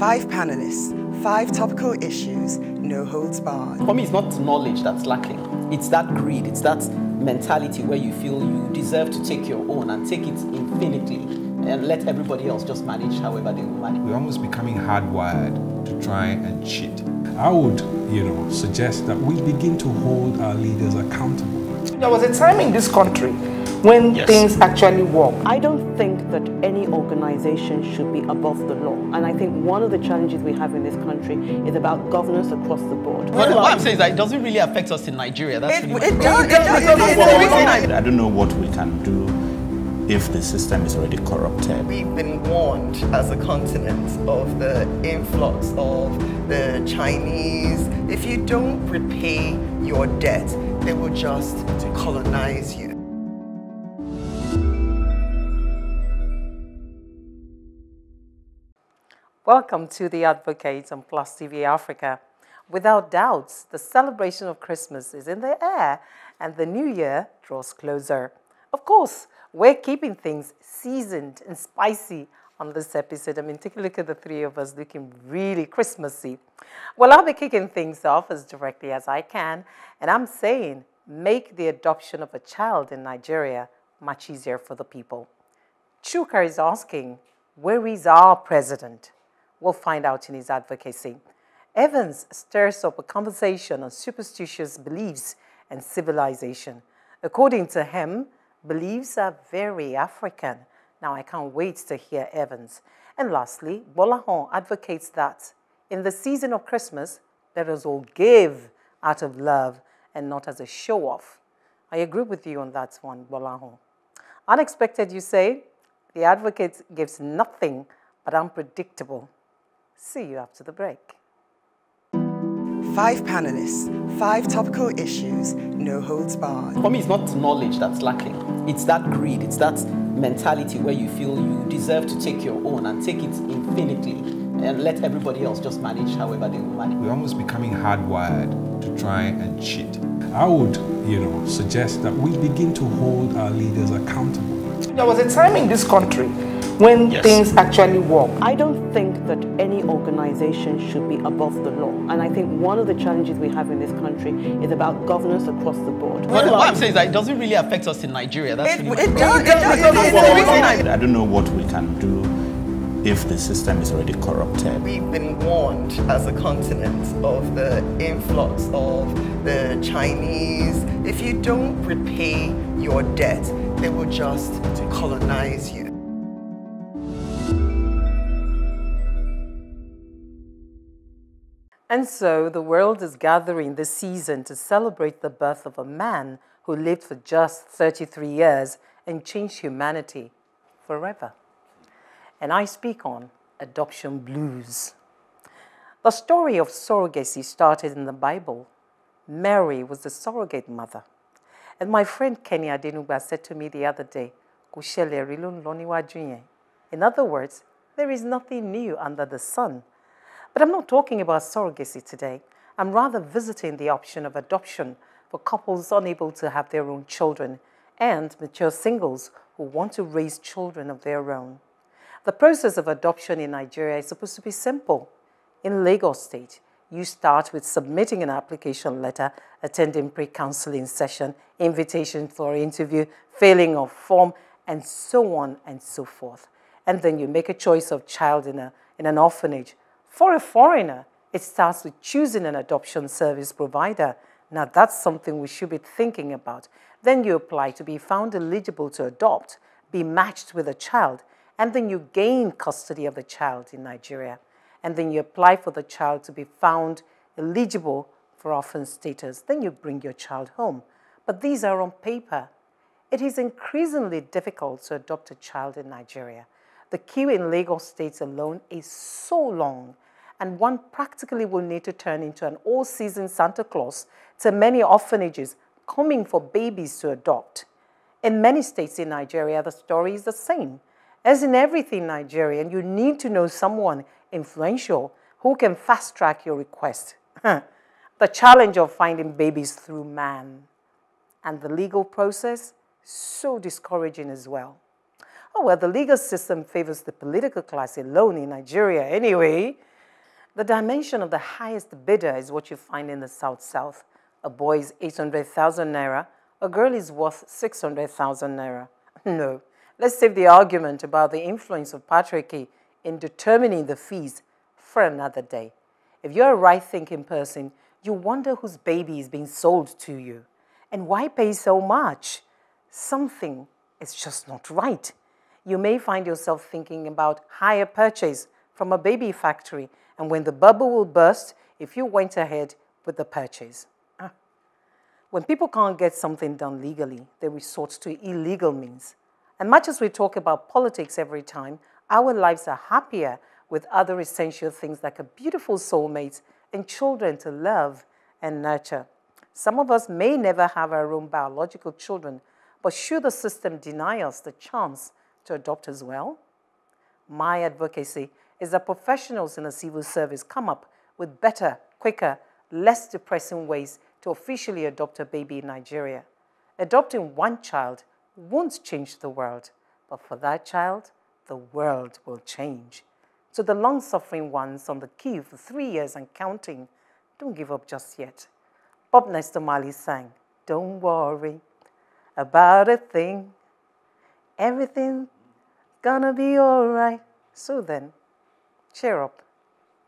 Five panelists, five topical issues, no holds barred. For me, it's not knowledge that's lacking. It's that greed, it's that mentality where you feel you deserve to take your own and take it infinitely and let everybody else just manage however they will manage. We're almost becoming hardwired to try and cheat. I would, you know, suggest that we begin to hold our leaders accountable. There was a time in this country when Yes. things actually work. I don't think that any organization should be above the law. And I think one of the challenges we have in this country is about governance across the board. But what I'm saying is that it doesn't really affect us in Nigeria. That's It, really it does, it does. It's the reason I- I don't know what we can do if the system is already corrupted. We've been warned as a continent of the influx of the Chinese. If you don't repay your debt, they will just colonize you. Welcome to The Advocates on Plus TV Africa. Without doubts, the celebration of Christmas is in the air and the new year draws closer. Of course, we're keeping things seasoned and spicy on this episode. I mean, take a look at the three of us looking really Christmassy. Well, I'll be kicking things off as directly as I can, and I'm saying make the adoption of a child in Nigeria much easier for the people. Chuka is asking, where is our president? We'll find out in his advocacy. Evans stirs up a conversation on superstitious beliefs and civilization. According to him, beliefs are very African. Now, I can't wait to hear Evans. And lastly, Bolahon advocates that in the season of Christmas, let us all give out of love and not as a show off. I agree with you on that one, Bolahon. Unexpected, you say? The advocate gives nothing but unpredictable. See you after the break. Five panelists, five topical issues, no holds barred. For me, it's not knowledge that's lacking. It's that greed, it's that mentality where you feel you deserve to take your own and take it infinitely and let everybody else just manage however they will manage. We're almost becoming hardwired to try and cheat. I would, you know, suggest that we begin to hold our leaders accountable. There was a time in this country when Yes. things actually work. I don't think that any organization should be above the law. And I think one of the challenges we have in this country is about governance across the board. But what I'm saying is that it doesn't really affect us in Nigeria. That's It, really it does, it does. It's the reason I- I don't know what we can do if the system is already corrupted. We've been warned as a continent of the influx of the Chinese. If you don't repay your debt, they will just colonize you. And so the world is gathering this season to celebrate the birth of a man who lived for just 33 years and changed humanity forever. And I speak on adoption blues. The story of surrogacy started in the Bible. Mary was the surrogate mother. And my friend Kenny Adenuba said to me the other day. In other words, there is nothing new under the sun. But I'm not talking about surrogacy today. I'm rather visiting the option of adoption for couples unable to have their own children and mature singles who want to raise children of their own. The process of adoption in Nigeria is supposed to be simple. In Lagos State, you start with submitting an application letter, attending pre counseling session, invitation for interview, filling of form, and so on and so forth. And then you make a choice of child in, a, in an orphanage. For a foreigner, it starts with choosing an adoption service provider. Now, that's something we should be thinking about. Then you apply to be found eligible to adopt, be matched with a child, and then you gain custody of the child in Nigeria. And then you apply for the child to be found eligible for orphan status. Then you bring your child home. But these are on paper. It is increasingly difficult to adopt a child in Nigeria. The queue in Lagos State alone is so long, and one practically will need to turn into an all season Santa Claus to many orphanages coming for babies to adopt. In many states in Nigeria, the story is the same. As in everything Nigerian, you need to know someone influential who can fast track your request. the challenge of finding babies through man and the legal process, so discouraging as well. Oh, well, the legal system favors the political class alone in Nigeria anyway. The dimension of the highest bidder is what you find in the South South. A boy is 800,000 naira, a girl is worth 600,000 naira. No, let's save the argument about the influence of patriarchy in determining the fees for another day. If you're a right thinking person, you wonder whose baby is being sold to you. And why pay so much? Something is just not right. You may find yourself thinking about higher purchase from a baby factory, and when the bubble will burst, if you went ahead with the purchase. Ah. When people can't get something done legally, they resort to illegal means. And much as we talk about politics every time, our lives are happier with other essential things like a beautiful soulmate and children to love and nurture. Some of us may never have our own biological children, but should the system deny us the chance to adopt as well? My advocacy is that professionals in the civil service come up with better, quicker, less depressing ways to officially adopt a baby in Nigeria. Adopting one child won't change the world, but for that child, the world will change. So the long suffering ones on the queue for three years and counting, don't give up just yet. Bob Nesta Marley sang, Don't worry about a thing. Everything's gonna be alright. So then, cheer up.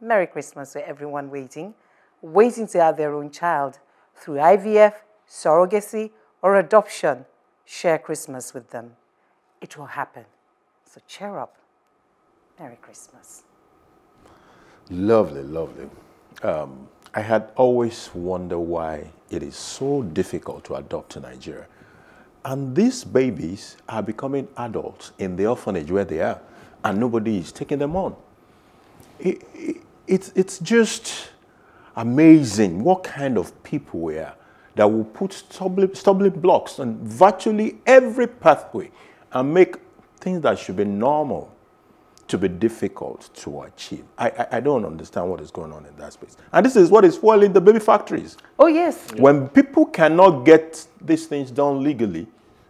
Merry Christmas to everyone waiting, waiting to have their own child through IVF, surrogacy, or adoption. Share Christmas with them. It will happen. So cheer up. Merry Christmas. Lovely, lovely. Um, I had always wondered why it is so difficult to adopt in Nigeria. And these babies are becoming adults in the orphanage where they are, and nobody is taking them on. It, it, it's, it's just amazing what kind of people we are that will put stumbling, stumbling blocks on virtually every pathway and make things that should be normal to be difficult to achieve. I, I, I, don't understand what is going on in that space. And this is what is fueling the baby factories. Oh, yes. Yeah. When people cannot get these things done legally,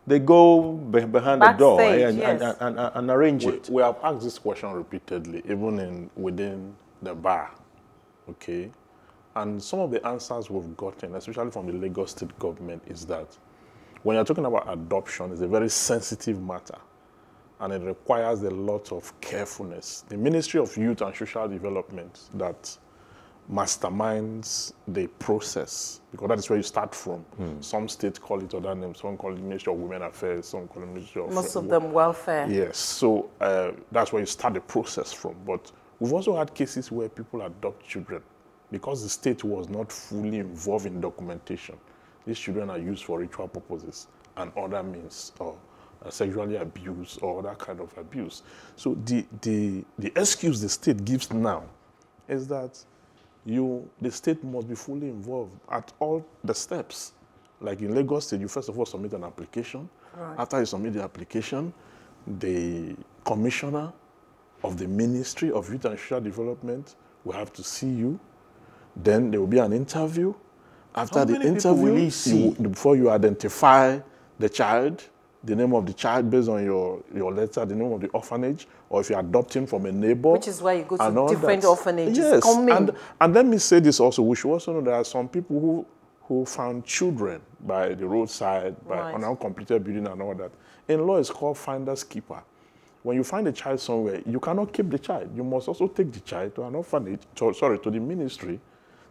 they go be behind Backstage, the door eh, and, yes. and, and, and, arrange we, it. We have asked this question repeatedly, even in within the bar. Okay? And some of the answers we've gotten, especially from the Lagos state government, is that when you're talking about adoption, it's a very sensitive matter and it requires a lot of carefulness. The Ministry of Youth and Social Development that masterminds the process because that is where you start from. Mm. Some states call it other names. Some call it Ministry of Women Affairs. Some call it Ministry of most of them welfare. Yes, so uh, that's where you start the process from. But we've also had cases where people adopt children because the state was not fully involved in documentation. These children are used for ritual purposes and other means or uh, sexually abused or that kind of abuse. So the, the, the excuse the state gives now is that you, the state must be fully involved at all the steps. Like in Lagos State, you first of all submit an application. Right. After you submit the application, the commissioner of the Ministry of Youth and Social Development will have to see you. Then there will be an interview. After How the interview, you, before you identify the child, the name of the child based on your, your letter, the name of the orphanage, or if you're adopting from a neighbor. Which is why you go to different that. orphanages. Yes, and, and let me say this also. We should also know there are some people who, who found children by the roadside, by right. an uncompleted building and all that. In law, it's called finder's keeper. When you find a child somewhere, you cannot keep the child. You must also take the child to an orphanage, to, sorry, to the ministry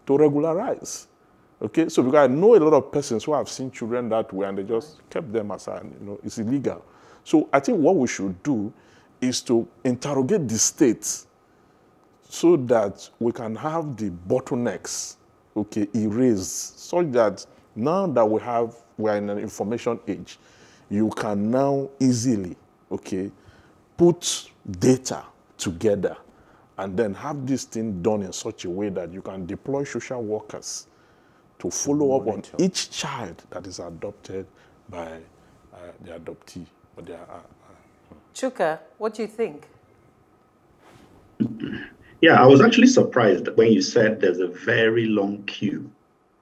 to regularize. Okay, so because I know a lot of persons who have seen children that way and they just kept them aside, you know, it's illegal. So I think what we should do is to interrogate the state so that we can have the bottlenecks, okay, erased, so that now that we have, we are in an information age, you can now easily, okay, put data together and then have this thing done in such a way that you can deploy social workers to follow up on each child that is adopted by uh, the adoptee. Or their, uh, uh, Chuka, what do you think? Yeah, I was actually surprised when you said there's a very long queue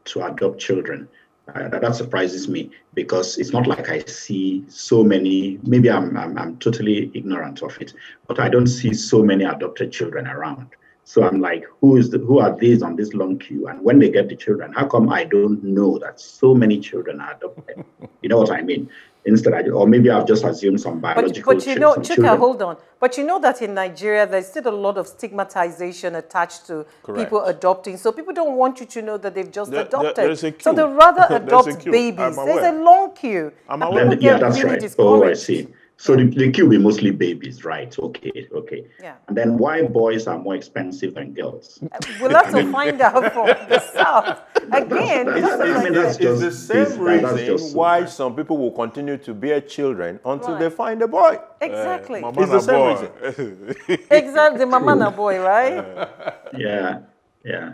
to adopt children. Uh, that surprises me because it's not like I see so many. Maybe I'm, I'm, I'm totally ignorant of it, but I don't see so many adopted children around. So I'm like, who is the, who are these on this long queue? And when they get the children, how come I don't know that so many children are adopted? you know what I mean? Instead, I, or maybe I've just assumed some biological. But, but you know, Chuka, hold on. But you know that in Nigeria, there's still a lot of stigmatization attached to Correct. people adopting. So people don't want you to know that they've just there, adopted. There, so they rather adopt babies. There's a long queue. I'm aware. Yeah, that's really right. Oh, I see. So the, the queue will be mostly babies, right? Okay, okay. Yeah. And then why boys are more expensive than girls? We'll have to find out from the South. Again, I mean, that's just, the same reason why some people will continue to bear children until right. they find a boy. Exactly. Uh, it's the same boy. reason. exactly, mama na boy, right? Yeah, yeah.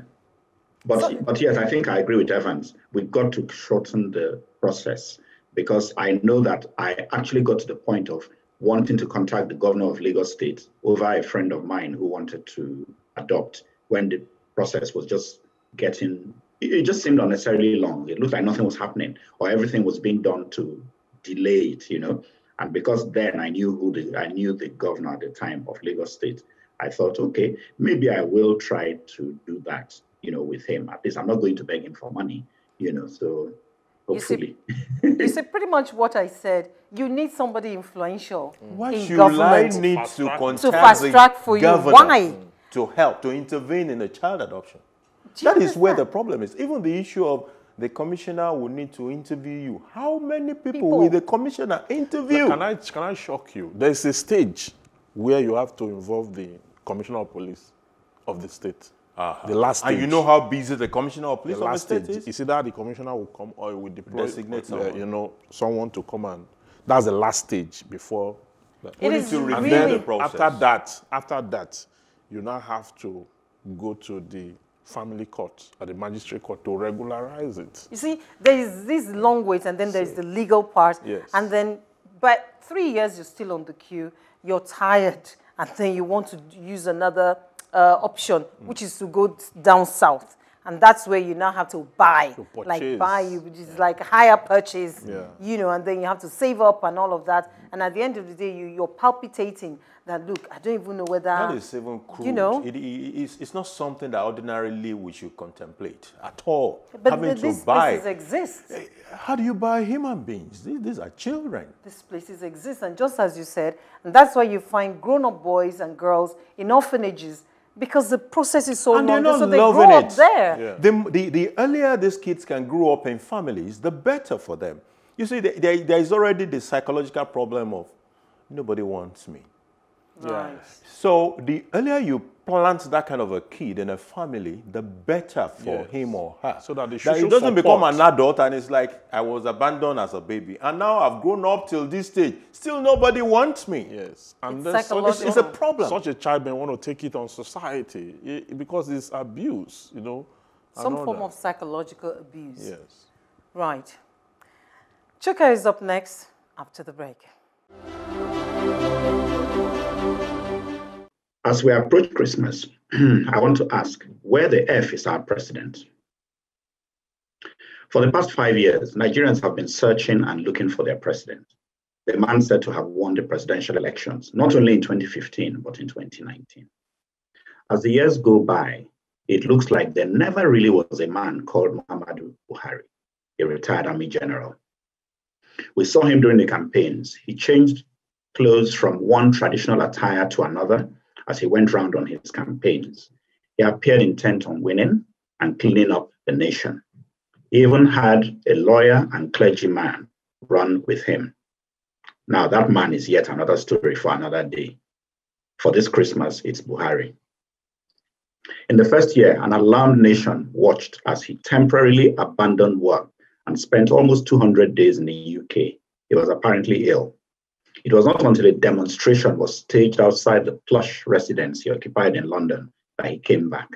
But, so, but yes, I think I agree with Evans. We've got to shorten the process because I know that I actually got to the point of wanting to contact the governor of Lagos State over a friend of mine who wanted to adopt when the process was just getting, it just seemed unnecessarily long. It looked like nothing was happening or everything was being done to delay it, you know. And because then I knew who the, I knew the governor at the time of Lagos State, I thought, okay, maybe I will try to do that, you know, with him. At least I'm not going to beg him for money, you know. So Hopefully. You see, you see, pretty much what I said. You need somebody influential mm. Why in should government I need to contact to fast track for you? Why? To help, to intervene in a child adoption. That is where the problem is. Even the issue of the commissioner will need to interview you. How many people, people. will the commissioner interview? Can I, can I shock you? There's a stage where you have to involve the commissioner of police of the state. Uh-huh. The last stage. And you know how busy the commissioner of police the last stage is? You see that the commissioner will come or will deploy Designate uh, you know, someone to come and that's the last stage before. It is to and then the process. after that, after that, you now have to go to the family court or the magistrate court to regularize it. You see, there is this long wait and then there's the legal part. Yes. And then, but three years you're still on the queue, you're tired, and then you want to use another uh, option, mm. which is to go down south. And that's where you now have to buy, to like buy, which is yeah. like higher purchase, yeah. you know, and then you have to save up and all of that. And at the end of the day, you, you're palpitating that, look, I don't even know whether. That is even crude. You know? It, it, it's, it's not something that ordinarily we should contemplate at all. But Having the, these to buy. places exist. Eh, how do you buy human beings? These, these are children. These places exist. And just as you said, and that's why you find grown up boys and girls in orphanages because the process is so and long, so they grow it. up there. Yeah. The, the, the, earlier these kids can grow up in families, the better for them. You see, there, there is already the psychological problem of nobody wants me. Right. So the earlier you plant that kind of a kid in a family, the better for yes. him or her. So that, that he doesn't support. become an adult and it's like, I was abandoned as a baby. And now I've grown up till this stage. Still nobody wants me. Yes. And it's, such, it's a problem. Such a child may want to take it on society because it's abuse, you know. Some form that. of psychological abuse. Yes. Right. Chuka is up next after the break. As we approach Christmas, I want to ask where the F is our president? For the past five years, Nigerians have been searching and looking for their president. The man said to have won the presidential elections, not only in 2015, but in 2019. As the years go by, it looks like there never really was a man called Muhammadu Buhari, a retired army general. We saw him during the campaigns. He changed clothes from one traditional attire to another as he went round on his campaigns. He appeared intent on winning and cleaning up the nation. He even had a lawyer and clergyman run with him. Now, that man is yet another story for another day. For this Christmas, it's Buhari. In the first year, an alarmed nation watched as he temporarily abandoned work and spent almost 200 days in the UK. He was apparently ill. It was not until a demonstration was staged outside the plush residence he occupied in London that he came back.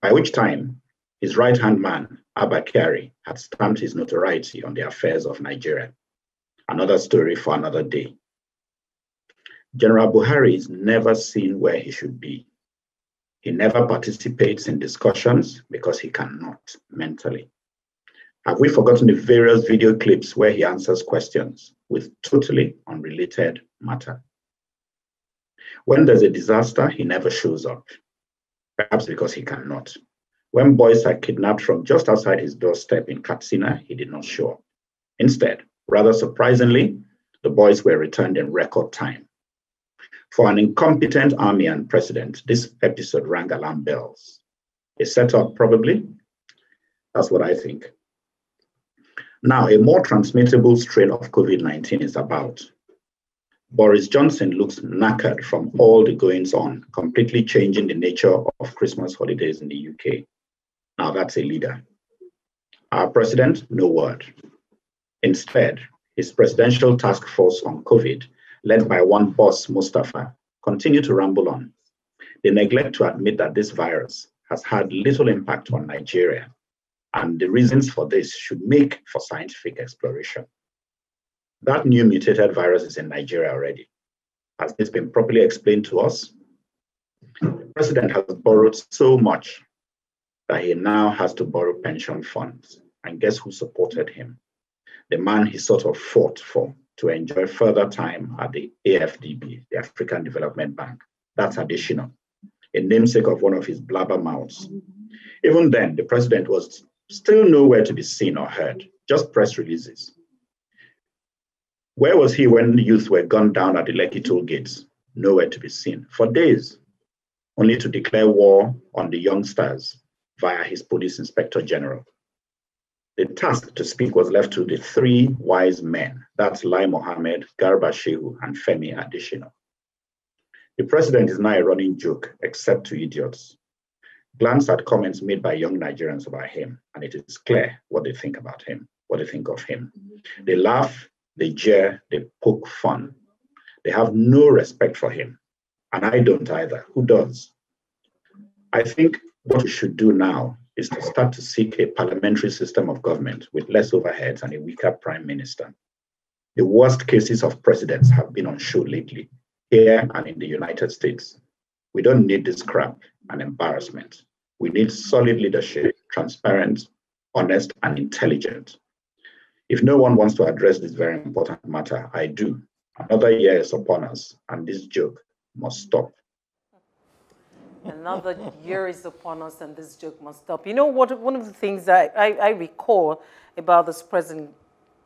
By which time, his right hand man, Abba Kyari, had stamped his notoriety on the affairs of Nigeria. Another story for another day. General Buhari is never seen where he should be. He never participates in discussions because he cannot mentally. Have we forgotten the various video clips where he answers questions with totally unrelated matter? When there's a disaster, he never shows up. perhaps because he cannot. When boys are kidnapped from just outside his doorstep in Katsina, he did not show up. Instead, rather surprisingly, the boys were returned in record time. For an incompetent army and president, this episode rang alarm bells. A setup, probably? That's what I think. Now, a more transmittable strain of COVID 19 is about. Boris Johnson looks knackered from all the goings on, completely changing the nature of Christmas holidays in the UK. Now, that's a leader. Our president, no word. Instead, his presidential task force on COVID, led by one boss, Mustapha, continue to ramble on. They neglect to admit that this virus has had little impact on Nigeria, and the reasons for this should make for scientific exploration. That new mutated virus is in Nigeria already. Has this been properly explained to us? The president has borrowed so much that he now has to borrow pension funds. And guess who supported him? The man he sort of fought for to enjoy further time at the AFDB, the African Development Bank. That's Adesina, a namesake of one of his blabbermouths. Even then, the president was still nowhere to be seen or heard, just press releases. Where was he when the youth were gunned down at the Lekki toll gates? Nowhere to be seen for days, only to declare war on the youngsters via his police inspector general. The task to speak was left to the three wise men that's Lai Mohammed, Garba Shehu, and Femi Adesina. The president is now a running joke, except to idiots. Glance at comments made by young Nigerians about him, and it is clear what they think about him, what they think of him. Mm-hmm. They laugh, they jeer, they poke fun. They have no respect for him. And I don't either. Who does? I think what we should do now is to start to seek a parliamentary system of government with less overheads and a weaker prime minister. The worst cases of presidents have been on show lately, here and in the United States. We don't need this crap and embarrassment. We need solid leadership, transparent, honest, and intelligent. If no one wants to address this very important matter, I do. Another year is upon us, and this joke must stop. Another year is upon us, and this joke must stop. You know what? One of the things I, I, I recall about this present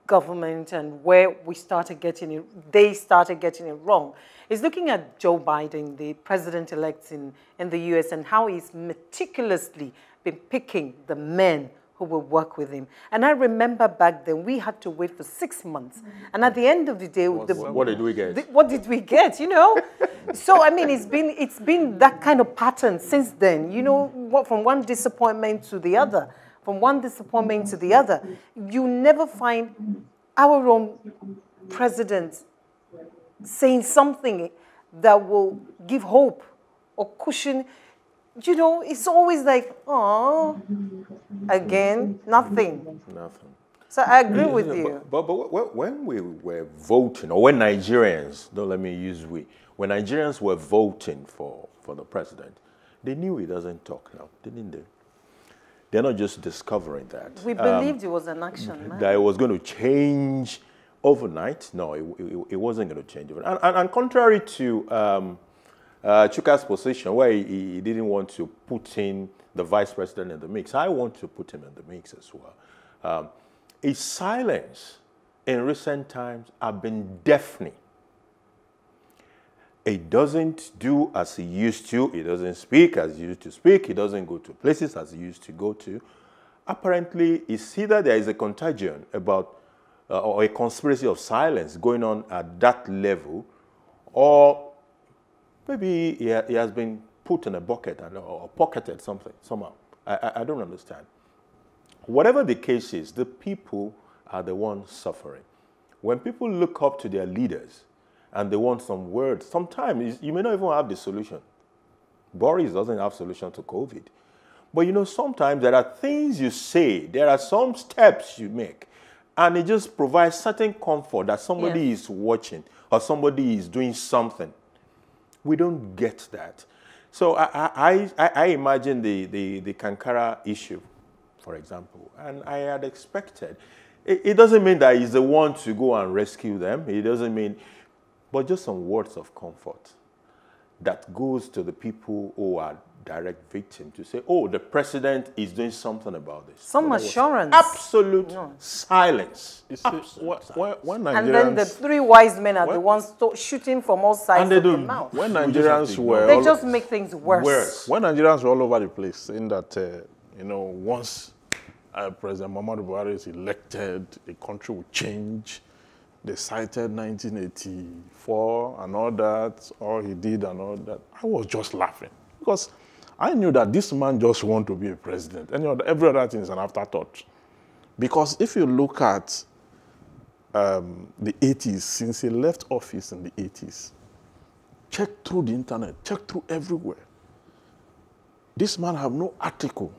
government and where we started getting it, they started getting it wrong, is looking at Joe Biden, the president-elect in, in the U.S., and how he's meticulously been picking the men who will work with him. And I remember back then we had to wait for six months. Mm-hmm. And at the end of the day, what, the, what did we get? The, what did we get? You know. so I mean, it's been it's been that kind of pattern since then. You know, what from one disappointment to the other, from one disappointment to the other. You never find our own president saying something that will give hope or cushion you know, it's always like, oh, again, nothing. Nothing. So I agree with you. But, but, but when we were voting, or when Nigerians, don't let me use we, when Nigerians were voting for, for the president, they knew he doesn't talk now, didn't they? They're not just discovering that. We believed um, it was an action man. That it was going to change overnight. No, it, it, it wasn't going to change overnight. And, and, and contrary to um, uh, Chuka's position where he, he, didn't want to put in the vice president in the mix. I want to put him in the mix as well. Um, his silence in recent times have been deafening. He doesn't do as he used to. He doesn't speak as he used to speak. He doesn't go to places as he used to go to. Apparently, it's either there is a contagion about uh, or a conspiracy of silence going on at that level, or Maybe he, ha he has been put in a bucket and, or pocketed something somehow. I, I, I don't understand. Whatever the case is, the people are the ones suffering. When people look up to their leaders and they want some words, sometimes you may not even have the solution. Boris doesn't have solution to COVID. But you know, sometimes there are things you say, there are some steps you make, and it just provides certain comfort that somebody yes. is watching or somebody is doing something. We don't get that. So I, I, I imagine the, the, the Kankara issue, for example, and I had expected. It, it doesn't mean that he's the one to go and rescue them. It doesn't mean, but just some words of comfort that goes to the people who are direct victim to say, oh, the president is doing something about this. Some assurance. Absolute no. silence. You see, when, when and then the three wise men are when, the ones shooting from all sides and they of do, the mouth. When Nigerians were... They just make things worse. worse. When Nigerians were all over the place saying that, uh, you know, once uh, President Muhammadu Buhari is elected, the country will change. They cited 1984 and all that, all he did and all that. I was just laughing because I knew that this man just wanted to be a president. Other, every other thing is an afterthought. Because if you look at um, the 80s, since he left office in the 80s, check through the internet, check through everywhere. This man have no article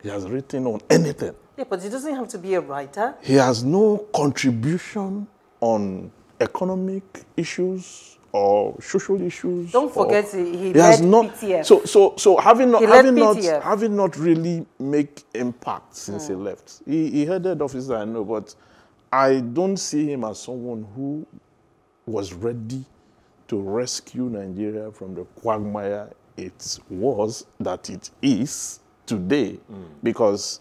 he has written on anything. Yeah, but he doesn't have to be a writer. He has no contribution on economic issues or social issues. Don't forget he, he, he has not, PTF. So, so, so having not, having not, having not really make impact since mm. he left. He, he headed office, I know, but I don't see him as someone who was ready to rescue Nigeria from the quagmire it was that it is today, mm. because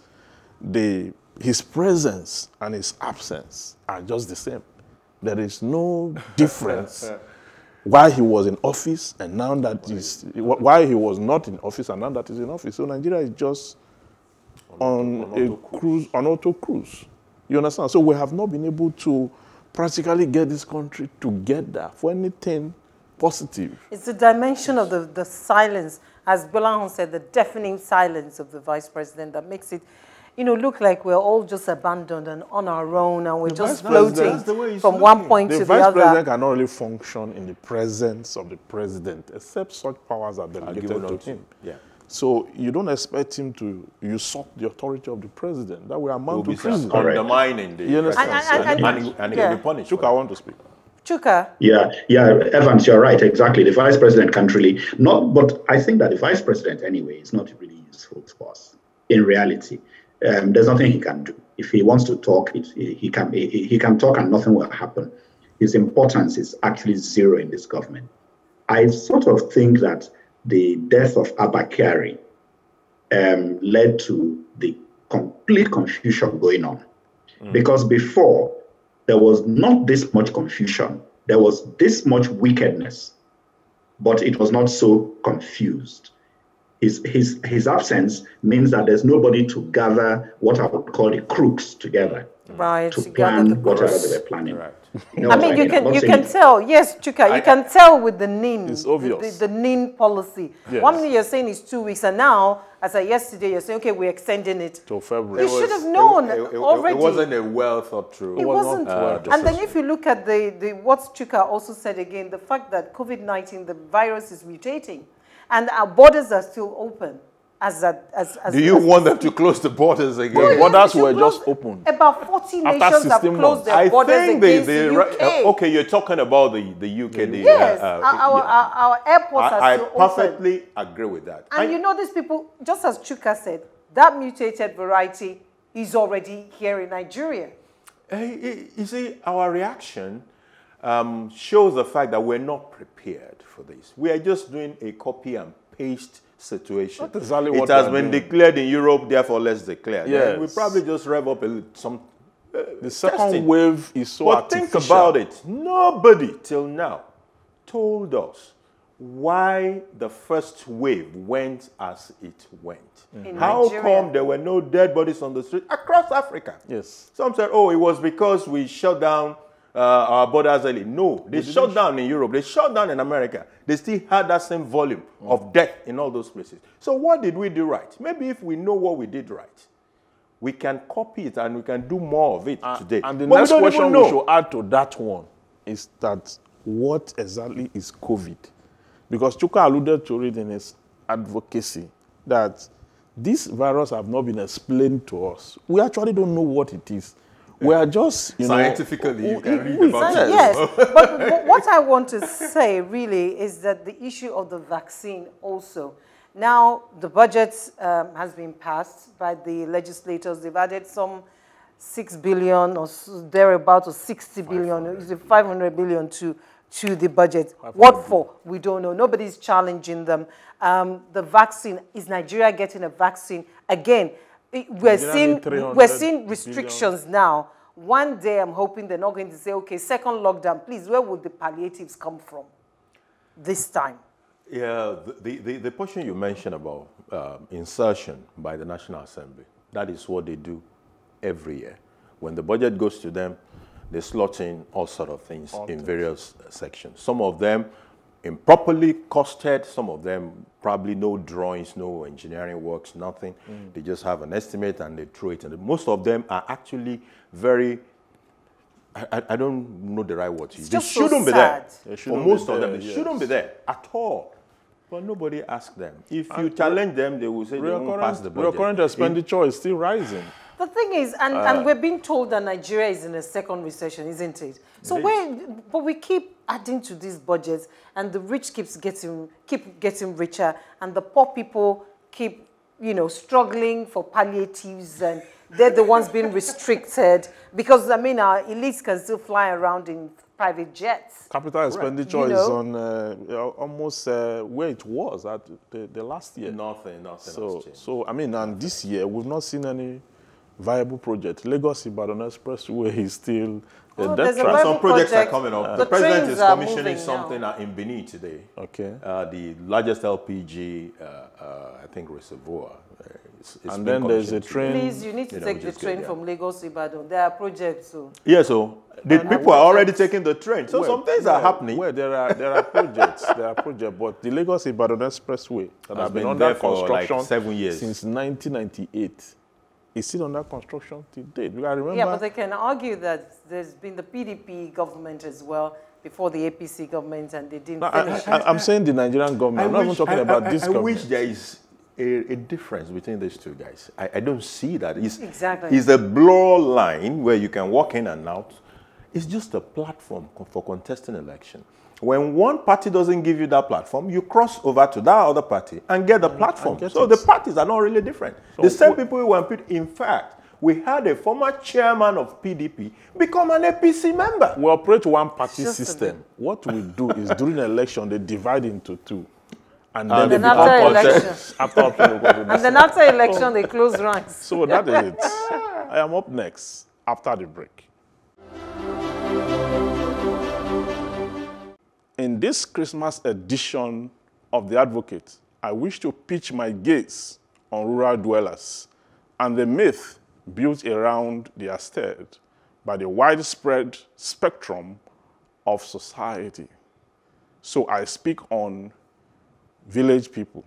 the his presence and his absence are just the same. There is no difference why he was in office and now that he's, why he was not in office and now that he's in office. So Nigeria is just on, on, on a cruise, on auto cruise. You understand? So we have not been able to practically get this country together for anything positive. It's the dimension of the, the silence, as Bolahon said, the deafening silence of the vice president that makes it you know, look like we're all just abandoned and on our own and we're the just floating from one point the to the other. The vice president cannot really function in the presence of the president except such powers are delegated to him. Yeah. So you don't expect him to usurp the authority of the president. That will amount to treason. Undermining the you understand? And, and, and, and, and, yeah. be punished. Chuka, I want to speak. Chuka. Yeah, yeah, Evans, you're right. Exactly. The vice president can't really not, but I think that the vice president anyway is not really useful to us in reality um, there's nothing he can do. If he wants to talk, it, he, can he, he can talk and nothing will happen. His importance is actually zero in this government. I sort of think that the death of Abba Kyari um, led to the complete confusion going on. Mm. Because before, there was not this much confusion, there was this much wickedness, but it was not so confused his, his, his absence means that there's nobody to gather what I would call the crooks together. Right, to plan whatever they were planning. Right. You know I mean, you can you can tell. Yes, Chuka, you I, can tell with the NIN. It's obvious. The, the, NIN policy. Yes. One minute you're saying is two weeks, and now, as of yesterday, you're saying, okay, we're extending it to February. You should have known it, it, already. It wasn't a well thought through. It, it wasn't. Uh, and then if you look at the, the what Chuka also said again, the fact that COVID-19, the virus is mutating and our borders are still open. As a, as, as, Do you as want them to close the borders again? No, borders were just open. About 40 nations have closed months. their borders I think against the, the, the UK. Uh, okay, you're talking about the, the UK. The, yes, uh, uh, our, yeah. our, our, airports I, are still I perfectly open. agree with that. And I, you know these people, just as Chuka said, that mutated variety is already here in Nigeria. Uh, you see, our reaction um, shows the fact that we're not prepared for this. We are just doing a copy and paste situation. That's exactly it has been doing. declared in Europe, therefore let's declare. Yes. we probably just rev up a little, some. Uh, the second testing. wave is so but artificial. think about it. Nobody till now told us why the first wave went as it went. Mm. How Nigeria. come there were no dead bodies on the street across Africa? Yes. Some said, oh, it was because we shut down uh, our borders early. No, they shut down in Europe. They shut down in America. They still had that same volume mm. of death in all those places. So what did we do right? Maybe if we know what we did right, we can copy it and we can do more of it uh, today. And the but next question we should add to that one is that what exactly is COVID? Because Chuka alluded to it in his advocacy that this virus have not been explained to us. We actually don't know what it is we are just you scientifically know, you can read about it. Yes, but, but what I want to say really is that the issue of the vaccine also. Now the budget um, has been passed by the legislators. They've added some six billion or thereabout or 60 billion, 500 billion to to the budget. What for? We don't know. Nobody's challenging them. Um, the vaccine, is Nigeria getting a vaccine? Again, we're seeing, we're seeing restrictions billion. now. One day I'm hoping they're not going to say, okay, second lockdown, please, where would the palliatives come from this time? Yeah, the, the, the portion you mentioned about uh, insertion by the National Assembly, that is what they do every year. When the budget goes to them, they slot in all sort of things all in things. various sections. Some of them improperly costed, some of them probably no drawings, no engineering works, nothing. Mm. They just have an estimate and they throw it. And most of them are actually very I, I, don't know the right word. It's they shouldn't so be there. They shouldn't For most of them, they yes. shouldn't be there at all. But nobody asks them. If you challenge them, they will say they won't pass the budget. current expenditure it, is still rising. The thing is, and, uh, and we're being told that Nigeria is in a second recession, isn't it? So we but we keep adding to these budgets, and the rich keeps getting keep getting richer, and the poor people keep, you know, struggling for palliatives, and they're the ones being restricted because I mean, our elites can still fly around in private jets. Capital expenditure you know? is on uh, almost uh, where it was at the, the last year. Nothing, nothing. So, so I mean, and this year we've not seen any viable project. Lagos Ibadan Expressway is still oh, there's a Some projects project. are coming up. Uh, the, the president is commissioning something now. in Benin today. Okay. Uh, the largest LPG, uh, uh, I think, reservoir. Uh, it's, it's and then there's a train. Please, you need to you take know, the train from Lagos Ibadan. There are projects. So. Yeah, so the people are already taking the train. So some things are happening. Well, there are there are projects. there are projects, but the Lagos Ibadan Expressway that has, has been, been under construction like seven years since 1998 is still under construction to date. I remember. Yeah, but they can argue that there's been the PDP government as well before the APC government, and they didn't no, finish. I, am saying the Nigerian government. I I'm not even talking I, about this I government. wish there is a, a, difference between these two guys. I, I don't see that. It's, exactly. It's a blur line where you can walk in and out. It's just a platform for contesting election. When one party doesn't give you that platform, you cross over to that other party and get the mm, and, platform. Get so it. the parties are not really different. So the same people who were put, in fact, we had a former chairman of PDP become an APC member. We operate one party system. What we do is during election, they divide into two. And then, and then after election. after and then after election, they close ranks. So that is it. I am up next after the break. In this Christmas edition of The Advocate, I wish to pitch my gaze on rural dwellers and the myth built around their stead by the widespread spectrum of society. So I speak on village people.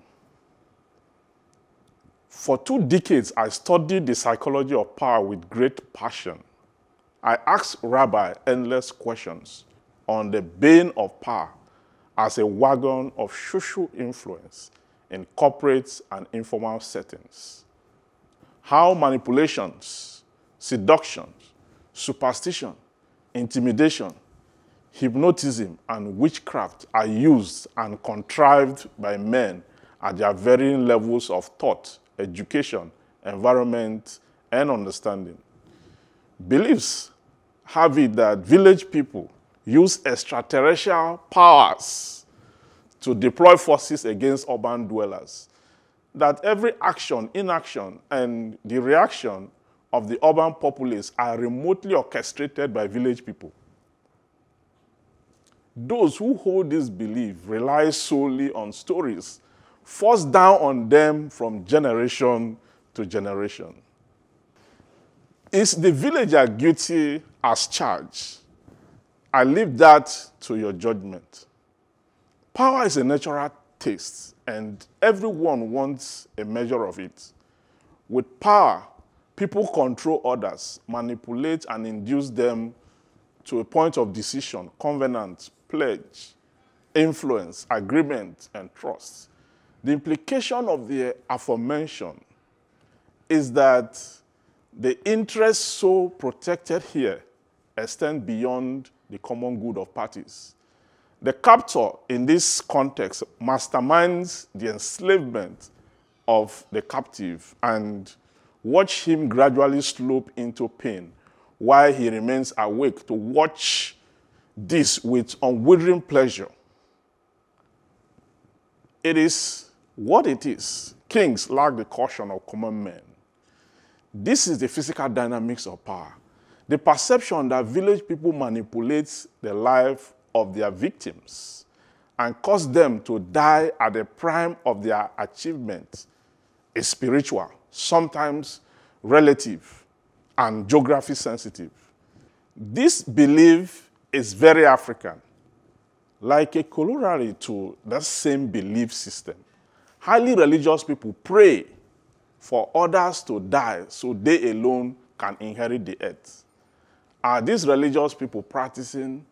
For two decades, I studied the psychology of power with great passion. I asked Rabbi endless questions on the bane of power as a wagon of social influence in corporate and informal settings. How manipulations, seductions, superstition, intimidation, hypnotism, and witchcraft are used and contrived by men at their varying levels of thought, education, environment, and understanding. Beliefs have it that village people use extraterrestrial powers to deploy forces against urban dwellers. That every action, inaction, and the reaction of the urban populace are remotely orchestrated by village people. Those who hold this belief rely solely on stories forced down on them from generation to generation. Is the villager guilty as charged? I leave that to your judgment. Power is a natural taste, and everyone wants a measure of it. With power, people control others, manipulate and induce them to a point of decision, covenant, pledge, influence, agreement, and trust. The implication of the aforementioned is that the interests so protected here extend beyond the common good of parties. The captor in this context masterminds the enslavement of the captive and watch him gradually slope into pain while he remains awake to watch this with unwavering pleasure. It is what it is. Kings lack the caution of common men. This is the physical dynamics of power. The perception that village people manipulate the life of their victims and cause them to die at the prime of their achievement is spiritual, sometimes relative, and geography sensitive. This belief is very African, like a corollary to that same belief system. Highly religious people pray for others to die so they alone can inherit the earth. Are these religious people practicing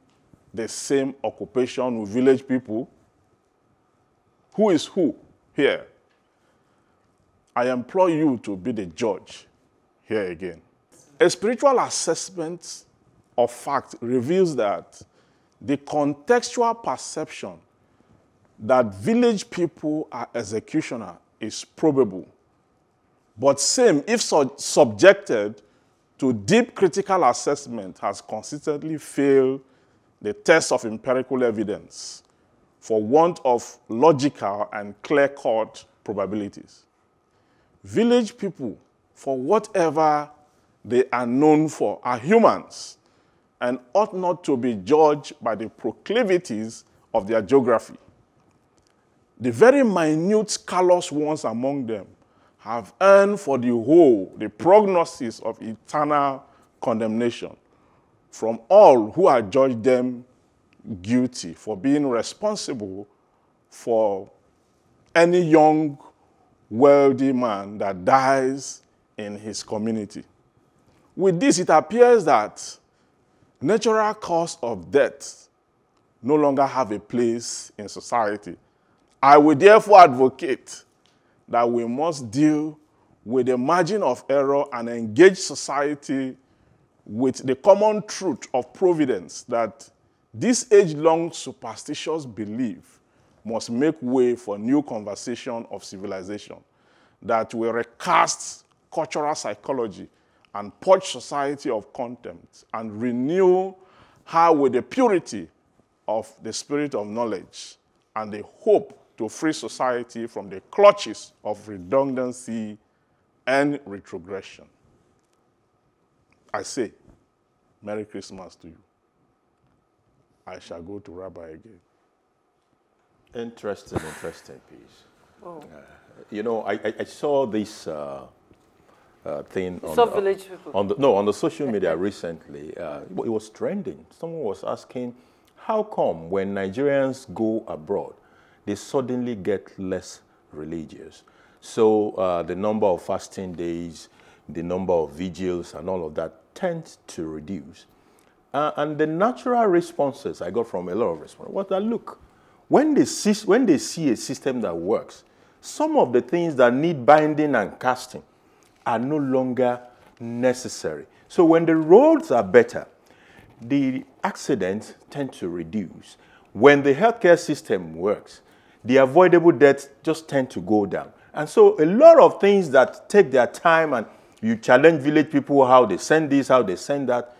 the same occupation with village people? Who is who here? I implore you to be the judge here again. A spiritual assessment of fact reveals that the contextual perception that village people are executioner is probable, but same if su subjected to deep critical assessment has consistently failed the test of empirical evidence for want of logical and clear-cut probabilities. Village people, for whatever they are known for, are humans and ought not to be judged by the proclivities of their geography. The very minute callous ones among them have earned for the whole the prognosis of eternal condemnation from all who are judged them guilty for being responsible for any young, wealthy man that dies in his community. With this, it appears that natural cause of death no longer have a place in society. I will therefore advocate that we must deal with the margin of error and engage society with the common truth of providence that this age-long superstitious belief must make way for new conversation of civilization that will recast cultural psychology and purge society of contempt and renew her with the purity of the spirit of knowledge and the hope to free society from the clutches of redundancy and retrogression. I say, Merry Christmas to you. I shall go to Rabbi again. Interesting, interesting piece. Oh. Uh, you know, I, I, I saw this uh, uh, thing on, the, village people. on the no on the social media recently. Uh, it was trending. Someone was asking, how come when Nigerians go abroad, they suddenly get less religious? So uh, the number of fasting days, the number of vigils, and all of that tends to reduce. Uh, and the natural responses I got from a lot of respondents was that look, when they see when they see a system that works, some of the things that need binding and casting are no longer necessary. So when the roads are better, the accidents tend to reduce. When the healthcare system works, the avoidable deaths just tend to go down. And so a lot of things that take their time and you challenge village people how they send this, how they send that,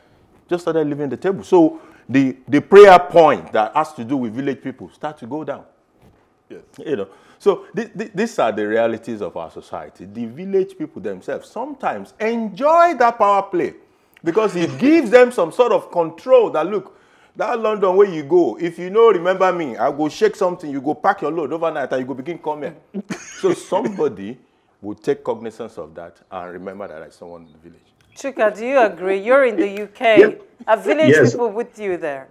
just started leaving the table. So the, the prayer point that has to do with village people start to go down. Yes. You know, so th th these are the realities of our society. The village people themselves sometimes enjoy that power play because it gives them some sort of control that look, that London where you go, if you know, remember me, I go shake something, you go pack your load overnight and you go begin coming. so somebody will take cognizance of that and remember that there's someone in the village. Chuka, do you agree? You're in the UK. Yeah. Are village yes. people with you there?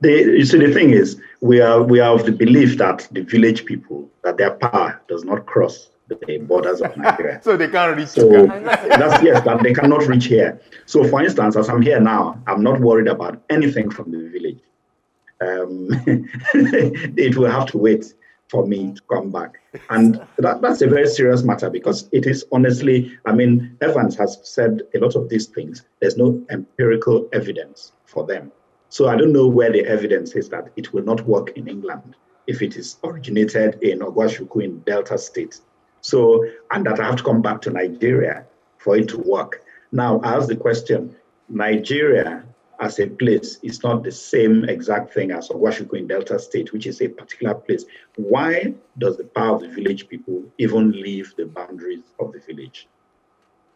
The, you see, the thing is, we are we are of the belief that the village people that their power does not cross the borders of Nigeria. so they can't reach. So that's yes, that they cannot reach here. So, for instance, as I'm here now, I'm not worried about anything from the village. Um, it will have to wait for me to come back, and that, that's a very serious matter because it is honestly. I mean, Evans has said a lot of these things. There's no empirical evidence for them. So I don't know where the evidence is that it will not work in England if it is originated in Ogwashi-Ukwu in Delta State. So, and that I have to come back to Nigeria for it to work. Now, I ask the question Nigeria as a place is not the same exact thing as Ogwashi-Ukwu in Delta State, which is a particular place. Why does the power of the village people even leave the boundaries of the village?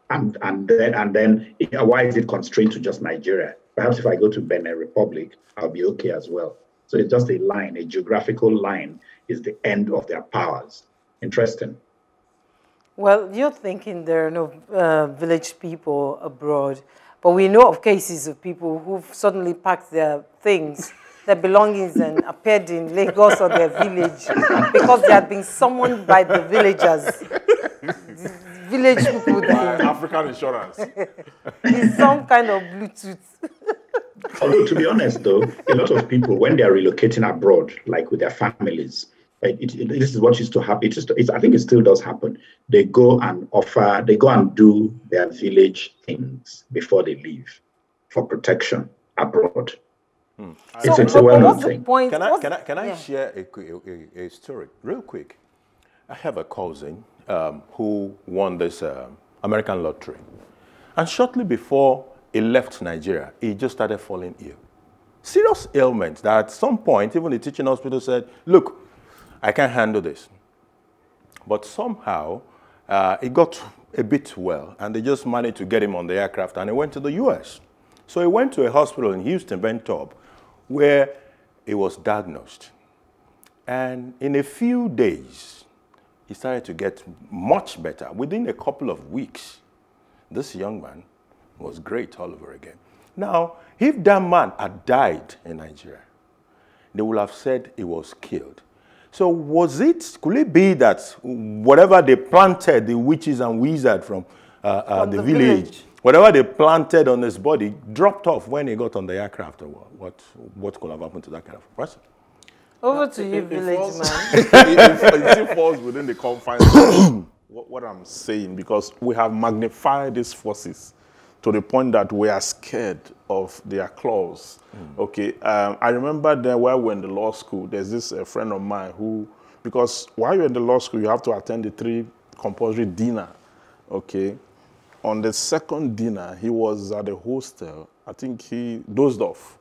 And, and then, and then why is it constrained to just Nigeria? Perhaps if I go to Benin Republic, I'll be okay as well. So it's just a line, a geographical line is the end of their powers. Interesting. Well, you're thinking there are no uh, village people abroad, but we know of cases of people who've suddenly packed their things, their belongings, and appeared in Lagos or their village because they had been summoned by the villagers. village people. By African insurance. in some kind of Bluetooth. Although, to be honest, though, a lot of people, when they are relocating abroad, like with their families, it, it, this is what used to happen. It just, I think it still does happen. They go and offer, they go and do their village things before they leave for protection abroad. Hmm. It's, so, it's a well-known thing. Point, can I, can I, can I yeah. share a, a, a, story real quick? I have a cousin um, who won this uh, American lottery. And shortly before he left Nigeria, he just started falling ill. Serious ailment that at some point, even the teaching hospital said, look, I can't handle this. But somehow, uh, he got a bit well, and they just managed to get him on the aircraft, and he went to the U.S. So he went to a hospital in Houston, Ben Taub, where he was diagnosed. And in a few days, he started to get much better. Within a couple of weeks, this young man was great all over again. Now, if that man had died in Nigeria, they would have said he was killed. So was it, could it be that whatever they planted, the witches and wizards from, uh, uh, from the, the village, village, whatever they planted on his body dropped off when he got on the aircraft or what? What, what could have happened to that kind of person? Over to you, village falls, man. it, it, falls within the confines of what, what I'm saying because we have magnified these forces to the point that we are scared of their claws. Mm. Okay, um, I remember then while we were in the law school, there's this a friend of mine who, because while you're in the law school, you have to attend the three compulsory dinner. Okay, on the second dinner, he was at the hostel. I think he dozed off,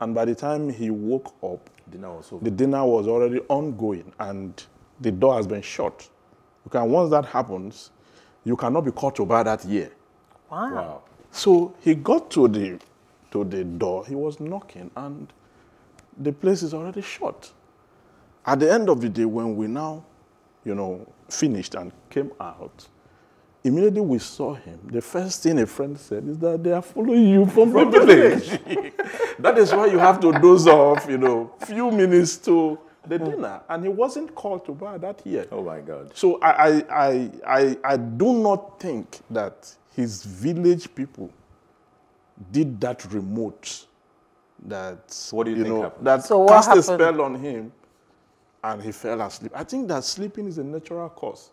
and by the time he woke up, dinner the dinner was already ongoing, and the door has been shut. Okay, and once that happens, you cannot be called to bar that year. Wow. wow. So he got to the, to the door, he was knocking, and the place is already shut. At the end of the day, when we now, you know, finished and came out, immediately we saw him. The first thing a friend said is that they are following you from, the village. that is why you have to doze off, you know, few minutes to the hmm. dinner. And he wasn't called to bar that year. Oh my God. So I, I, I, I, I do not think that his village people did that remote that what do you, you think know happened? that so cast a spell on him and he fell asleep. I think that sleeping is a natural cause.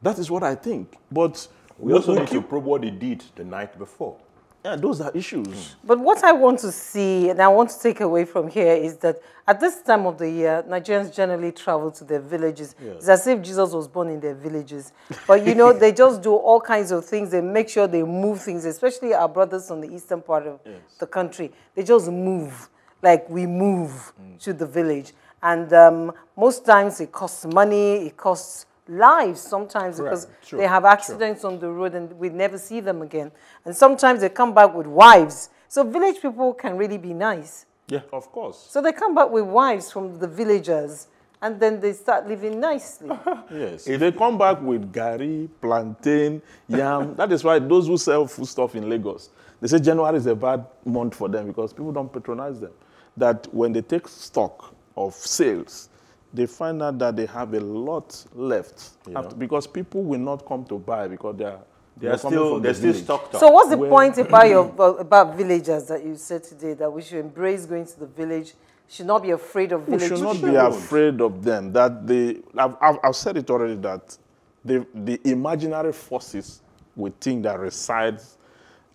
That is what I think. But we, we also we need keep... to probe what he did the night before. Yeah, those are issues. But what I want to see and I want to take away from here is that at this time of the year, Nigerians generally travel to their villages. Yes. It's as if Jesus was born in their villages. But you know, they just do all kinds of things. They make sure they move things, especially our brothers on the eastern part of yes. the country. They just move, like we move mm. to the village. And um, most times it costs money, it costs lives sometimes Correct. because True. they have accidents True. on the road and we never see them again. And sometimes they come back with wives. So village people can really be nice. Yeah, of course. So they come back with wives from the villagers and then they start living nicely. yes. If they come back with gari, plantain, yam, that is why those who sell food stuff in Lagos, they say January is a bad month for them because people don't patronize them. That when they take stock of sales, they find out that they have a lot left after, because people will not come to buy because they are they are still they're the still stocked up. So what's the Where, point about your about villagers that you said today that we should embrace going to the village? Should not be afraid of village. We should not be afraid of them. That they I've, I've, I've said it already that the the imaginary forces we think that resides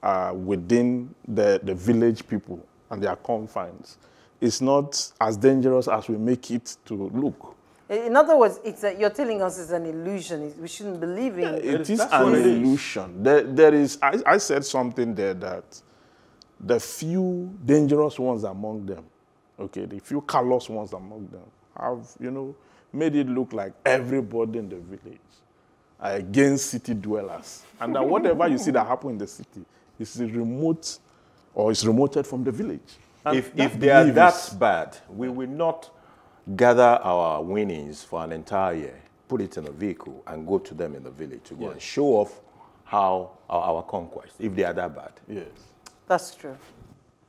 uh, within the the village people and their confines is not as dangerous as we make it to look. In other words, it's a, you're telling us it's an illusion. We shouldn't believe in yeah, it. It is an illusion. There, there is. I, I said something there that the few dangerous ones among them, okay, the few callous ones among them, have, you know, made it look like everybody in the village are against city dwellers. And that whatever you see that happen in the city is remote or is remoted from the village. And if, if they are that bad, we will not gather our winnings for an entire year, put it in a vehicle, and go to them in the village to go yes. and show off how our, our conquest, if they are that bad. Yes. That's true.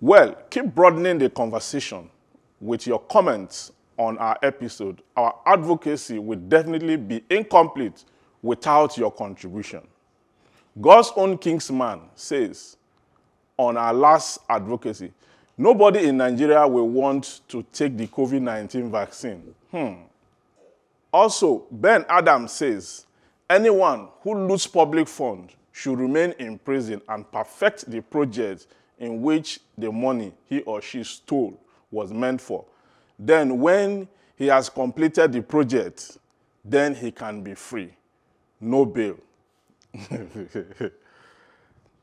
Well, keep broadening the conversation with your comments on our episode. Our advocacy will definitely be incomplete without your contribution. God's own Kingsman says on our last advocacy, nobody in Nigeria will want to take the COVID 19 vaccine. Hmm. Also, Ben Adams says anyone who loots public funds should remain in prison and perfect the project in which the money he or she stole was meant for. Then, when he has completed the project, then he can be free no bail.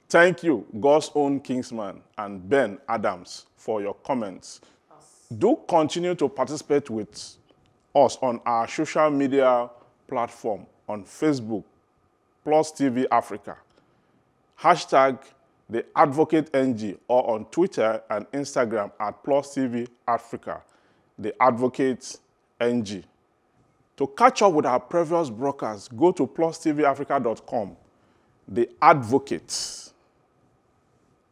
Thank you, God's own Kingsman and Ben Adams, for your comments. Do continue to participate with us on our social media platform on Facebook, Plus TV Africa, hashtag the Advocate NG, or on Twitter and Instagram at Plus TV Africa, the Advocate NG. To catch up with our previous brokers, go to plustvafrica.com. The Advocates.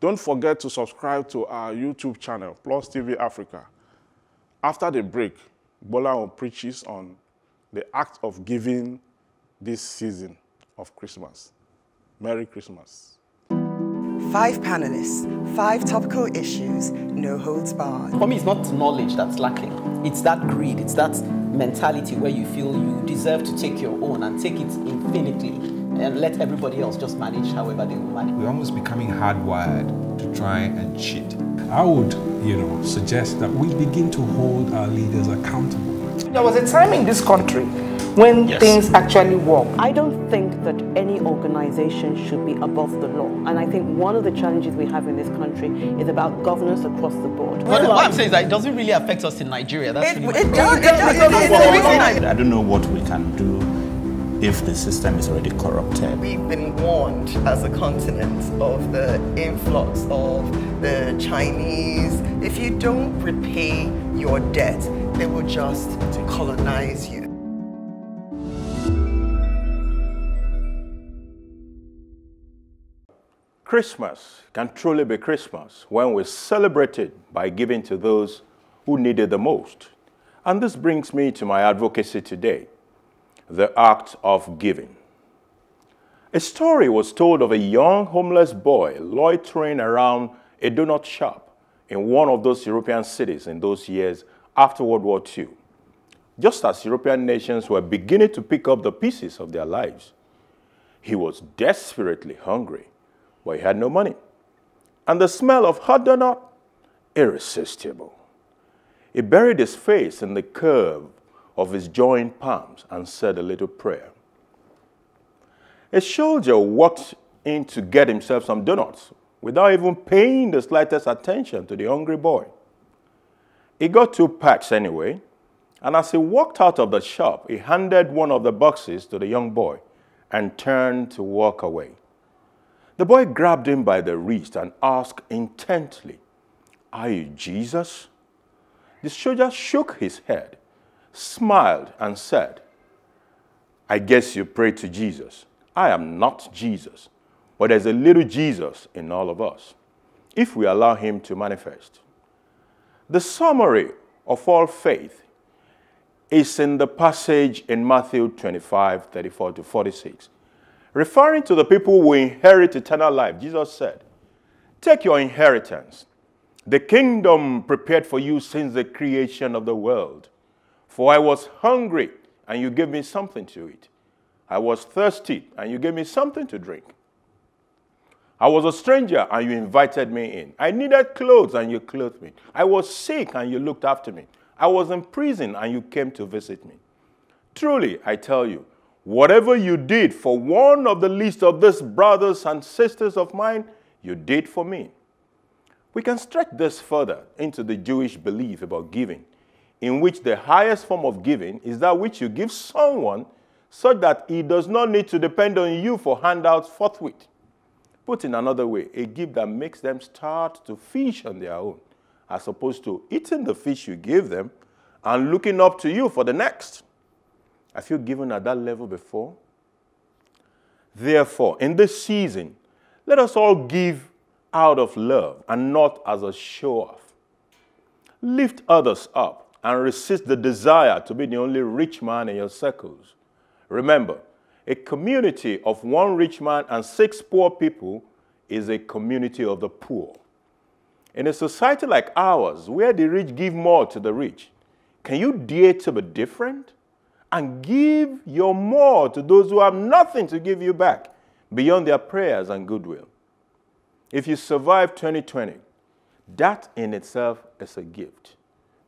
Don't forget to subscribe to our YouTube channel, Plus TV Africa. After the break, Bola preaches on the act of giving this season of Christmas. Merry Christmas. Five panelists, five topical issues, no holds barred. For me, it's not knowledge that's lacking. It's that greed, it's that mentality where you feel you deserve to take your own and take it infinitely and let everybody else just manage however they will manage. We're almost becoming hardwired to try and cheat. I would, you know, suggest that we begin to hold our leaders accountable. There was a time in this country when yes. things actually work. I don't think that any organization should be above the law. And I think one of the challenges we have in this country is about governance across the board. But what I'm saying is that it doesn't really affect us in Nigeria. That's it, really it, does, it, does, it, does. I don't know what we can do if the system is already corrupted. We've been warned as a continent of the influx of the Chinese. If you don't repay your debt, they will just colonize you. Christmas can truly be Christmas when we celebrate it by giving to those who need it the most. And this brings me to my advocacy today the act of giving. A story was told of a young homeless boy loitering around a donut shop in one of those European cities in those years after World War II. Just as European nations were beginning to pick up the pieces of their lives, he was desperately hungry but he had no money. And the smell of hot donut, irresistible. He buried his face in the curve of his joined palms and said a little prayer. A soldier walked in to get himself some donuts without even paying the slightest attention to the hungry boy. He got two packs anyway, and as he walked out of the shop, he handed one of the boxes to the young boy and turned to walk away. The boy grabbed him by the wrist and asked intently, Are you Jesus? The soldier shook his head, smiled, and said, I guess you pray to Jesus. I am not Jesus, but there's a little Jesus in all of us, if we allow him to manifest. The summary of all faith is in the passage in Matthew 25, 34 to 46. Referring to the people who inherit eternal life, Jesus said, Take your inheritance, the kingdom prepared for you since the creation of the world. For I was hungry, and you gave me something to eat. I was thirsty, and you gave me something to drink. I was a stranger, and you invited me in. I needed clothes, and you clothed me. I was sick, and you looked after me. I was in prison, and you came to visit me. Truly, I tell you, Whatever you did for one of the least of these brothers and sisters of mine, you did for me. We can stretch this further into the Jewish belief about giving, in which the highest form of giving is that which you give someone so that he does not need to depend on you for handouts forthwith. Put in another way, a gift that makes them start to fish on their own, as opposed to eating the fish you give them and looking up to you for the next. Have you given at that level before? Therefore, in this season, let us all give out of love and not as a show off. Lift others up and resist the desire to be the only rich man in your circles. Remember, a community of one rich man and six poor people is a community of the poor. In a society like ours, where the rich give more to the rich, can you dare to be different? And give your more to those who have nothing to give you back beyond their prayers and goodwill. If you survive 2020, that in itself is a gift.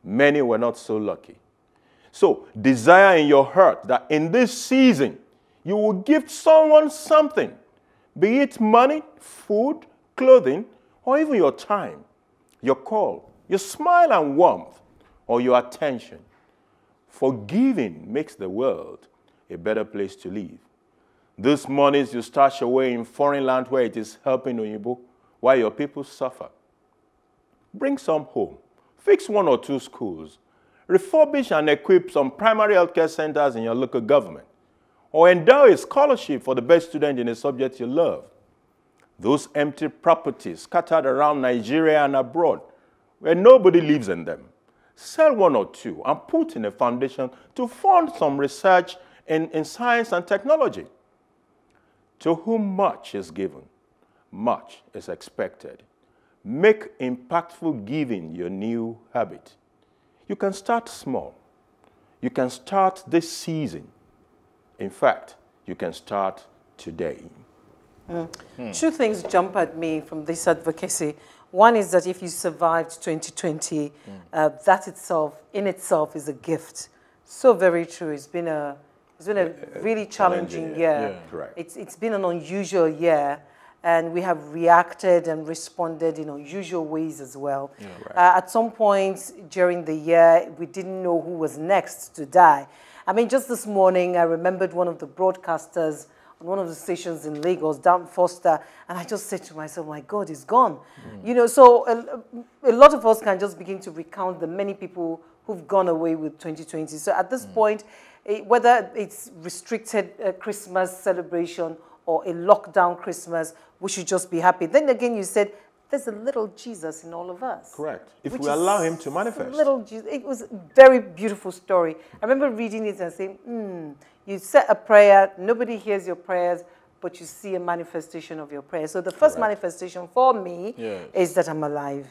Many were not so lucky. So, desire in your heart that in this season you will give someone something, be it money, food, clothing, or even your time, your call, your smile and warmth, or your attention. For giving makes the world a better place to live. This money you stash away in foreign land where it is helping Oyibo while your people suffer. Bring some home. Fix one or two schools. Refurbish and equip some primary healthcare centers in your local government. Or endow a scholarship for the best student in a subject you love. Those empty properties scattered around Nigeria and abroad, where nobody lives in them. Sell one or two and put in a foundation to fund some research in, in science and technology. To whom much is given, much is expected. Make impactful giving your new habit. You can start small. You can start this season. In fact, you can start today. Mm. Two things jump at me from this advocacy. One is that if you survived 2020, mm. uh, that itself, in itself, is a gift. So very true. It's been a, it's been a really challenging, year. Yeah. It's, it's been an unusual year and we have reacted and responded in unusual ways as well. Yeah, right. uh, at some point during the year, we didn't know who was next to die. I mean, just this morning, I remembered one of the broadcasters on one of the stations in Lagos, Dan Foster, and I just said to myself, my God, he's gone. Mm. You know, so a, a, lot of us can just begin to recount the many people who've gone away with 2020. So at this mm. point, it, whether it's restricted uh, Christmas celebration or a lockdown Christmas, we should just be happy. Then again, you said there's a little Jesus in all of us. Correct. If we allow him to manifest. Little Jesus. It was a very beautiful story. I remember reading it and saying, hmm, you set a prayer, nobody hears your prayers, but you see a manifestation of your prayer. So the first Correct. manifestation for me yes. is that I'm alive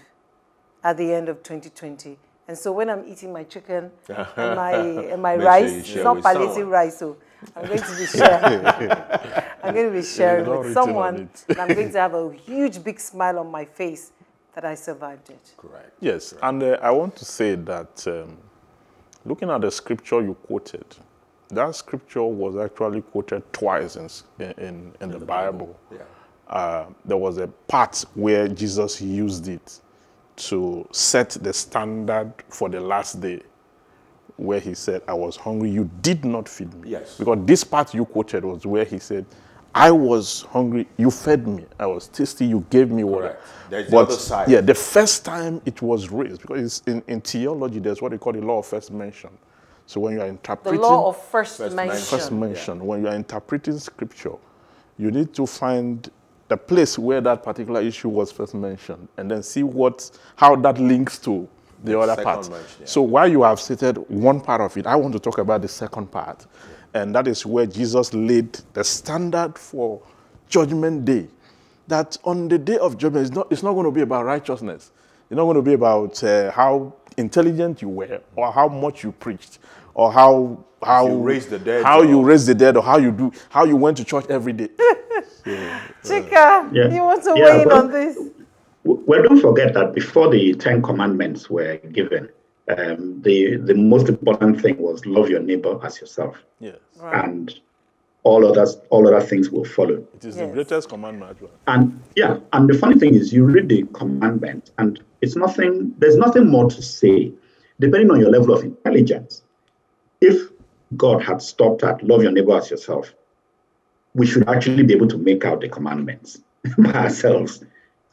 at the end of 2020. And so when I'm eating my chicken and my, and my rice, sure it's not palliative rice, so I'm going to be sharing. I'm going to be sharing with someone, and I'm going to have a huge, big smile on my face that I survived it. Correct. Yes, Correct. and uh, I want to say that um, looking at the scripture you quoted, that scripture was actually quoted twice in, in, in, in the, the, Bible. Bible. Yeah. Uh, there was a part where Jesus used it to set the standard for the last day where he said, I was hungry, you did not feed me. Yes. Because this part you quoted was where he said, I was hungry, you fed me. I was thirsty, you gave me water. There's but, the other side. Yeah, the first time it was raised, because in, in theology, there's what they call the law of first mention. So when you are interpreting... The law of first, first mention. First mention. Yeah. When you are interpreting scripture, you need to find the place where that particular issue was first mentioned and then see what, how that links to the, the other part. yeah. So while you have stated one part of it, I want to talk about the second part. Yeah. And that is where Jesus laid the standard for judgment day. That on the day of judgment, it's not, it's not going to be about righteousness. It's not going to be about uh, how intelligent you were or how much you preached or how how you raise the dead how you raise the dead or how you do how you went to church every day. yeah. Chuka, yeah. you want to yeah, weigh in well, on this? Well, don't forget that before the Ten Commandments were given, um, the the most important thing was love your neighbor as yourself. Yes. Right. And all others, all other things will follow. It is yes. the greatest commandment. And yeah, and the funny thing is, you read the commandment, and it's nothing. There's nothing more to say, depending on your level of intelligence. If God had stopped at love your neighbor as yourself, we should actually be able to make out the commandments by ourselves.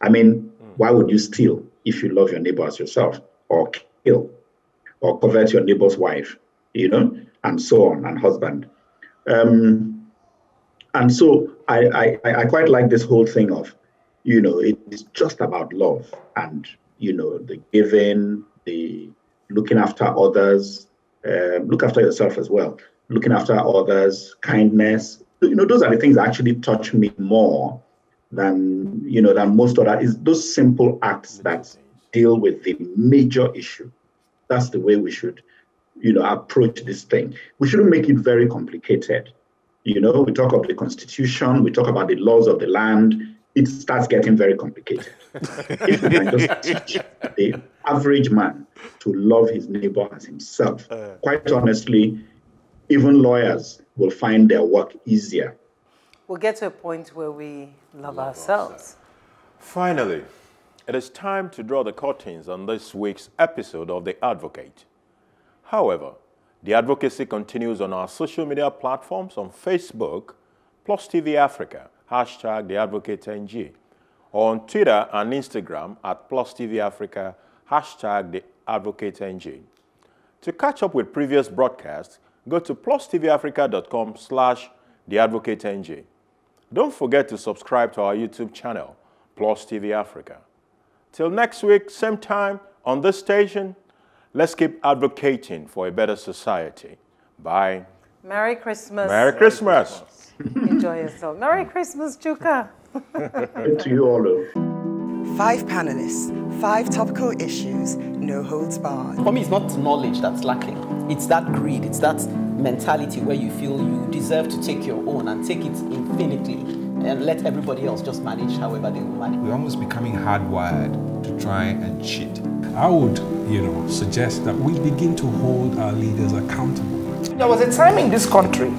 I mean, mm. why would you steal if you love your neighbor as yourself, or kill, or covet your neighbor's wife, you know, and so on, and husband? Um, and so I, I, I quite like this whole thing of, you know, it's just about love and, you know, the giving, the looking after others, uh, look after yourself as well, looking after others, kindness. You know, those are the things that actually touch me more than, you know, than most other, is those simple acts that deal with the major issue. That's the way we should you know, approach this thing. We shouldn't make it very complicated. You know, we talk of the constitution, we talk about the laws of the land, it starts getting very complicated. if we can just teach the average man to love his neighbor as himself, uh. quite honestly, even lawyers will find their work easier. We'll get to a point where we love, love ourselves. ourselves. Finally, it is time to draw the curtains on this week's episode of The Advocate. However, the advocacy continues on our social media platforms on Facebook, Plus TV Africa, hashtag The Advocate NG, on Twitter and Instagram at Plus TV Africa, hashtag The Advocate NG. To catch up with previous broadcasts, go to plustvafrica.com slash The Advocate NG. Don't forget to subscribe to our YouTube channel, Plus TV Africa. Till next week, same time, on this station, Let's keep advocating for a better society. Bye. Merry Christmas. Merry Christmas. Enjoy yourself. Merry Christmas, Chuka. to you all. Five panelists, five topical issues, no holds barred. For me, it's not knowledge that's lacking. It's that greed. It's that mentality where you feel you deserve to take your own and take it infinitely and let everybody else just manage however they will manage. We're almost becoming hardwired to try and cheat. I would, you know, suggest that we begin to hold our leaders accountable. There was a time in this country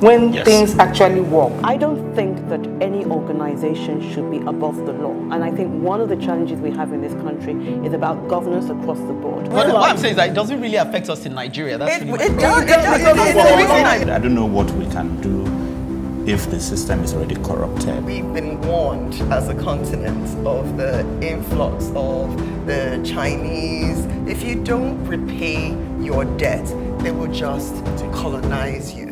when yes. things actually work. I don't think that any organization should be above the law. And I think one of the challenges we have in this country is about governance across the board. Well, what I'm saying is that it doesn't really affect us in Nigeria. That's it, really it, it, does, it, does. I don't know what we can do if the system is already corrupted. We've been warned as a continent of the influx of the Chinese. If you don't repay your debt, they will just colonize you.